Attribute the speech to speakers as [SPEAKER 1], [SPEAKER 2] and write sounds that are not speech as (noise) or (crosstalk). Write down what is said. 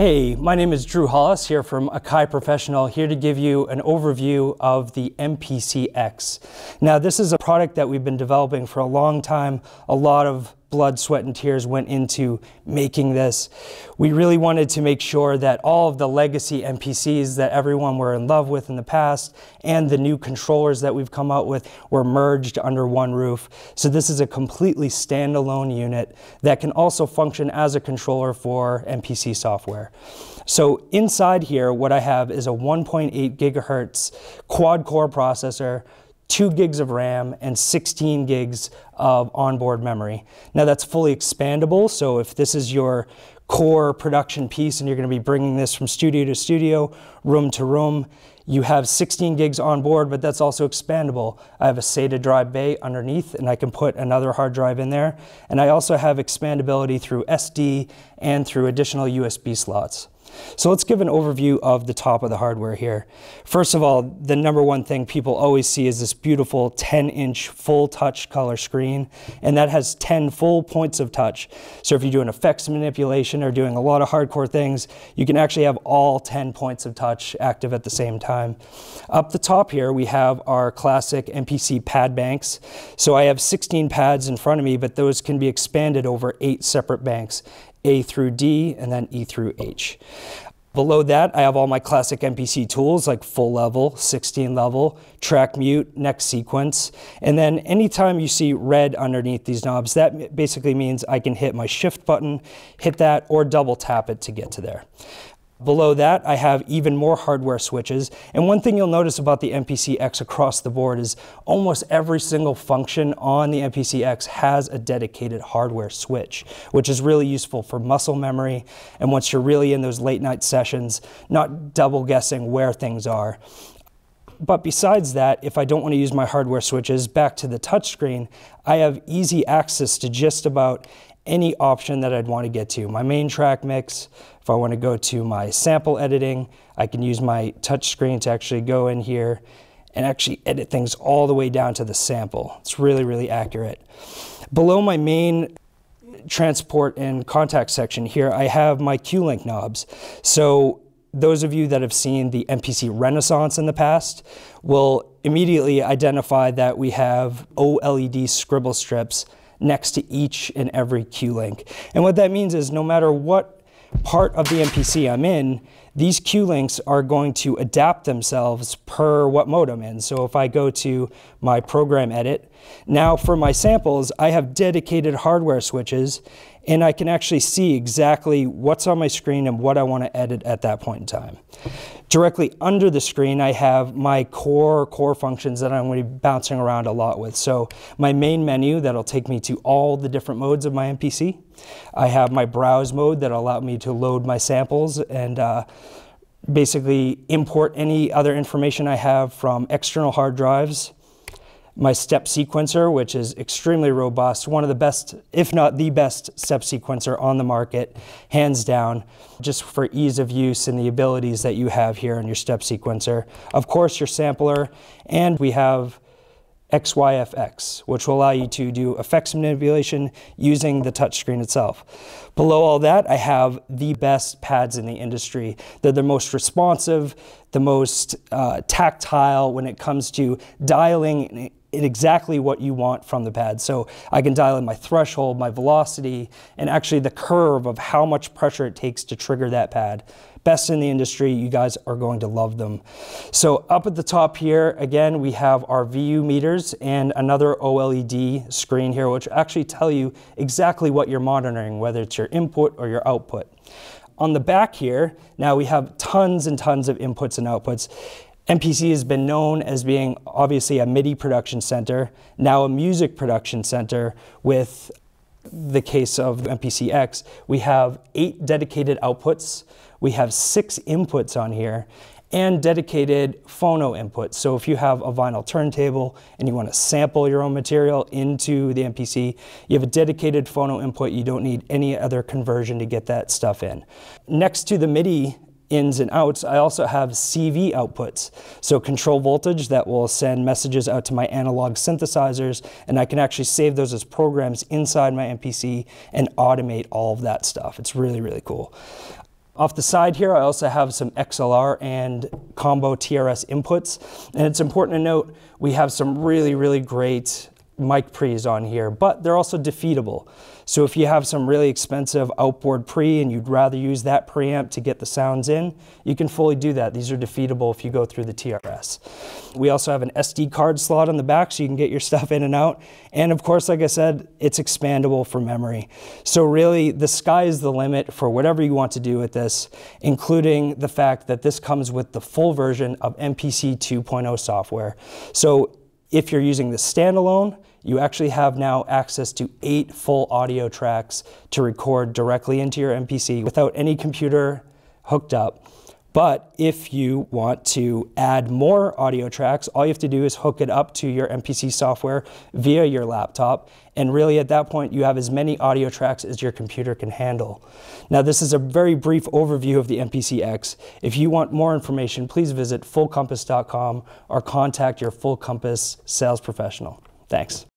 [SPEAKER 1] Hey, my name is Drew Hollis here from Akai Professional, here to give you an overview of the MPC-X. Now, this is a product that we've been developing for a long time. A lot of blood, sweat, and tears went into making this. We really wanted to make sure that all of the legacy MPCs that everyone were in love with in the past and the new controllers that we've come out with were merged under one roof. So this is a completely standalone unit that can also function as a controller for MPC software. So inside here, what I have is a 1.8 gigahertz quad core processor 2 gigs of RAM and 16 gigs of onboard memory. Now that's fully expandable, so if this is your core production piece and you're going to be bringing this from studio to studio, room to room, you have 16 gigs on board, but that's also expandable. I have a SATA drive bay underneath and I can put another hard drive in there. And I also have expandability through SD and through additional USB slots. So let's give an overview of the top of the hardware here. First of all, the number one thing people always see is this beautiful 10 inch full touch color screen, and that has 10 full points of touch. So if you're doing effects manipulation or doing a lot of hardcore things, you can actually have all 10 points of touch active at the same time. Up the top here, we have our classic MPC pad banks. So I have 16 pads in front of me, but those can be expanded over eight separate banks. A through D, and then E through H. Below that, I have all my classic MPC tools like full level, 16 level, track mute, next sequence. And then anytime you see red underneath these knobs, that basically means I can hit my shift button, hit that, or double tap it to get to there. Below that, I have even more hardware switches. And one thing you'll notice about the MPC-X across the board is almost every single function on the MPC-X has a dedicated hardware switch, which is really useful for muscle memory. And once you're really in those late night sessions, not double guessing where things are. But besides that, if I don't want to use my hardware switches, back to the touchscreen, I have easy access to just about any option that I'd want to get to. My main track mix, if I want to go to my sample editing, I can use my touch screen to actually go in here and actually edit things all the way down to the sample. It's really, really accurate. Below my main transport and contact section here, I have my Q-Link knobs. So those of you that have seen the MPC Renaissance in the past will immediately identify that we have OLED scribble strips next to each and every Q-Link. And what that means is no matter what part of the MPC I'm in, these Q-Links are going to adapt themselves per what mode I'm in. So if I go to my program edit, now for my samples, I have dedicated hardware switches and I can actually see exactly what's on my screen and what I want to edit at that point in time. Directly under the screen, I have my core core functions that I'm going to be bouncing around a lot with. So my main menu that'll take me to all the different modes of my MPC. I have my browse mode that'll allow me to load my samples and uh, basically import any other information I have from external hard drives my step sequencer, which is extremely robust, one of the best, if not the best step sequencer on the market, hands down, just for ease of use and the abilities that you have here in your step sequencer. Of course, your sampler, and we have XYFX, which will allow you to do effects manipulation using the touchscreen itself. Below all that, I have the best pads in the industry. They're the most responsive, the most uh, tactile when it comes to dialing exactly what you want from the pad. So I can dial in my threshold, my velocity, and actually the curve of how much pressure it takes to trigger that pad. Best in the industry, you guys are going to love them. So up at the top here, again, we have our VU meters and another OLED screen here, which actually tell you exactly what you're monitoring, whether it's your input or your output. On the back here, now we have tons and tons of inputs and outputs. MPC has been known as being obviously a MIDI production center, now a music production center with the case of MPC-X. We have eight dedicated outputs, we have six inputs on here, and dedicated phono inputs. So if you have a vinyl turntable and you want to sample your own material into the MPC, you have a dedicated phono input. You don't need any other conversion to get that stuff in. Next to the MIDI ins and outs, I also have CV outputs. So control voltage that will send messages out to my analog synthesizers, and I can actually save those as programs inside my MPC and automate all of that stuff. It's really, really cool. Off the side here, I also have some XLR and combo TRS inputs. And it's important to note, we have some really, really great mic pre's on here, but they're also defeatable. So if you have some really expensive outboard pre and you'd rather use that preamp to get the sounds in, you can fully do that. These are defeatable if you go through the TRS. We also have an SD card slot on the back so you can get your (laughs) stuff in and out. And of course, like I said, it's expandable for memory. So really the sky is the limit for whatever you want to do with this, including the fact that this comes with the full version of MPC 2.0 software. So if you're using the standalone, you actually have now access to eight full audio tracks to record directly into your MPC without any computer hooked up. But if you want to add more audio tracks, all you have to do is hook it up to your MPC software via your laptop. And really at that point, you have as many audio tracks as your computer can handle. Now, this is a very brief overview of the MPC X. If you want more information, please visit fullcompass.com or contact your Full Compass sales professional. Thanks.